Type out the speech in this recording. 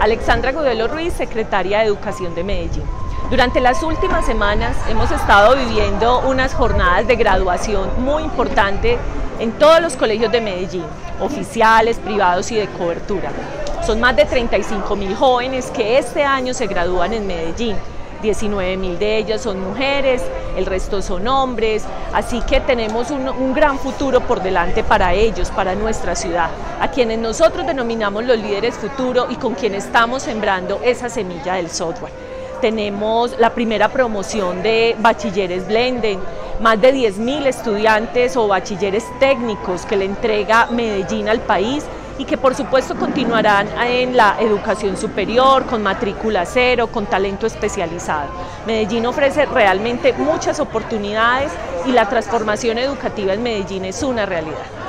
Alexandra Gudelo Ruiz, secretaria de Educación de Medellín. Durante las últimas semanas hemos estado viviendo unas jornadas de graduación muy importantes en todos los colegios de Medellín, oficiales, privados y de cobertura. Son más de 35 mil jóvenes que este año se gradúan en Medellín 19 mil de ellas son mujeres, el resto son hombres, así que tenemos un, un, gran futuro por delante para ellos, para nuestra ciudad, a quienes nosotros denominamos los líderes futuro y con quienes estamos sembrando esa semilla del software. Tenemos la primera promoción de bachilleres Blenden, más de 10 mil estudiantes o bachilleres técnicos que le entrega Medellín al país y que por supuesto continuarán en la educación superior, con matrícula cero, con talento especializado. Medellín ofrece realmente muchas oportunidades y la transformación educativa en Medellín es una realidad.